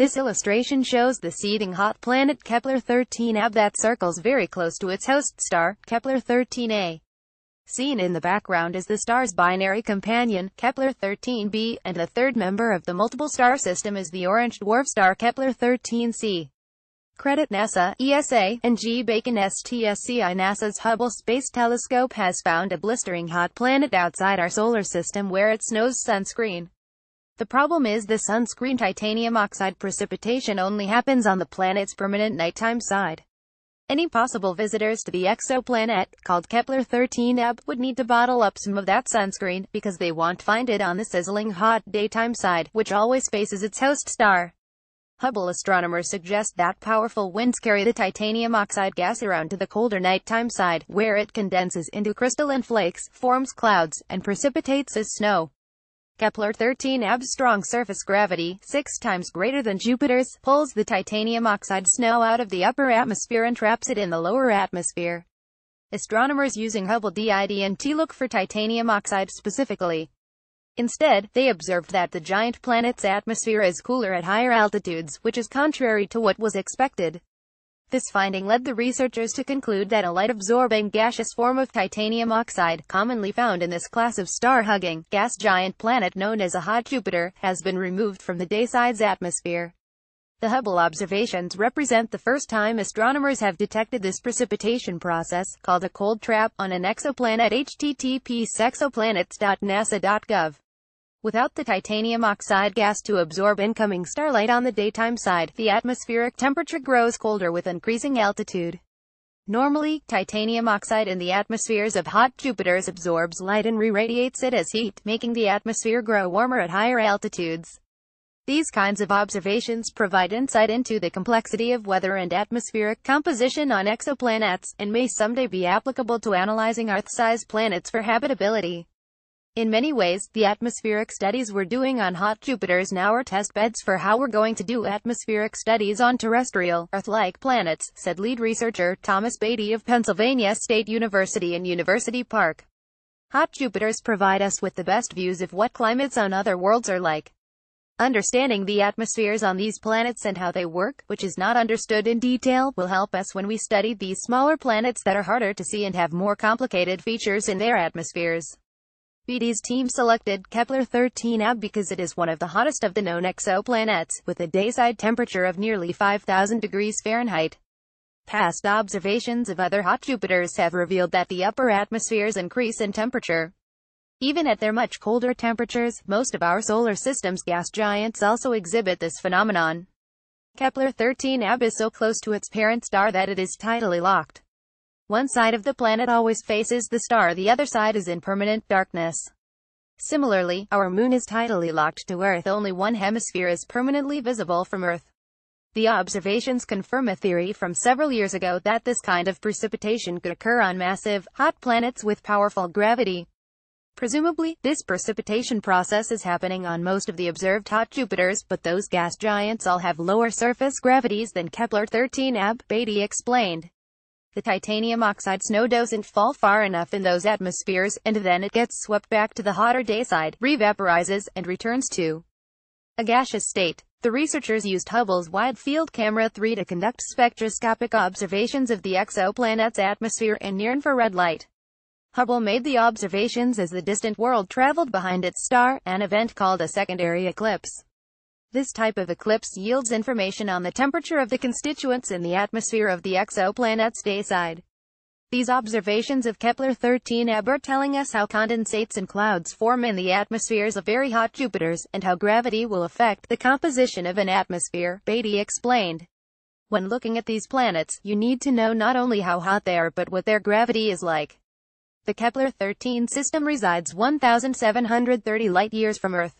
This illustration shows the seething hot planet Kepler-13ab that circles very close to its host star, Kepler-13a. Seen in the background is the star's binary companion, Kepler-13b, and the third member of the multiple star system is the orange dwarf star Kepler-13c. Credit NASA, ESA, and G. Bacon STSCI NASA's Hubble Space Telescope has found a blistering hot planet outside our solar system where it snows sunscreen. The problem is the sunscreen titanium oxide precipitation only happens on the planet's permanent nighttime side. Any possible visitors to the exoplanet, called Kepler-13ab, would need to bottle up some of that sunscreen, because they won't find it on the sizzling hot daytime side, which always faces its host star. Hubble astronomers suggest that powerful winds carry the titanium oxide gas around to the colder nighttime side, where it condenses into crystalline flakes, forms clouds, and precipitates as snow. Kepler-13ab's strong surface gravity, six times greater than Jupiter's, pulls the titanium oxide snow out of the upper atmosphere and traps it in the lower atmosphere. Astronomers using Hubble DID&T look for titanium oxide specifically. Instead, they observed that the giant planet's atmosphere is cooler at higher altitudes, which is contrary to what was expected. This finding led the researchers to conclude that a light-absorbing gaseous form of titanium oxide, commonly found in this class of star-hugging, gas giant planet known as a hot Jupiter, has been removed from the Dayside's atmosphere. The Hubble observations represent the first time astronomers have detected this precipitation process, called a cold trap, on an exoplanet http exoplanets.nasa.gov. Without the titanium oxide gas to absorb incoming starlight on the daytime side, the atmospheric temperature grows colder with increasing altitude. Normally, titanium oxide in the atmospheres of hot Jupiters absorbs light and re-radiates it as heat, making the atmosphere grow warmer at higher altitudes. These kinds of observations provide insight into the complexity of weather and atmospheric composition on exoplanets, and may someday be applicable to analyzing Earth-sized planets for habitability. In many ways, the atmospheric studies we're doing on hot Jupiters now are test beds for how we're going to do atmospheric studies on terrestrial, Earth-like planets, said lead researcher Thomas Beatty of Pennsylvania State University in University Park. Hot Jupiters provide us with the best views of what climates on other worlds are like. Understanding the atmospheres on these planets and how they work, which is not understood in detail, will help us when we study these smaller planets that are harder to see and have more complicated features in their atmospheres. Beatty's team selected Kepler-13ab because it is one of the hottest of the known exoplanets, with a dayside temperature of nearly 5,000 degrees Fahrenheit. Past observations of other hot Jupiters have revealed that the upper atmospheres increase in temperature. Even at their much colder temperatures, most of our solar system's gas giants also exhibit this phenomenon. Kepler-13ab is so close to its parent star that it is tidally locked. One side of the planet always faces the star the other side is in permanent darkness. Similarly, our moon is tidally locked to Earth only one hemisphere is permanently visible from Earth. The observations confirm a theory from several years ago that this kind of precipitation could occur on massive, hot planets with powerful gravity. Presumably, this precipitation process is happening on most of the observed hot Jupiters, but those gas giants all have lower surface gravities than Kepler-13ab, Beatty explained. The titanium oxide snow doesn't fall far enough in those atmospheres, and then it gets swept back to the hotter dayside, revaporizes, and returns to a gaseous state. The researchers used Hubble's Wide Field Camera 3 to conduct spectroscopic observations of the exoplanet's atmosphere and near-infrared light. Hubble made the observations as the distant world traveled behind its star, an event called a secondary eclipse. This type of eclipse yields information on the temperature of the constituents in the atmosphere of the exoplanet's dayside. These observations of Kepler-13ab are telling us how condensates and clouds form in the atmospheres of very hot Jupiters, and how gravity will affect the composition of an atmosphere, Beatty explained. When looking at these planets, you need to know not only how hot they are but what their gravity is like. The Kepler-13 system resides 1,730 light-years from Earth.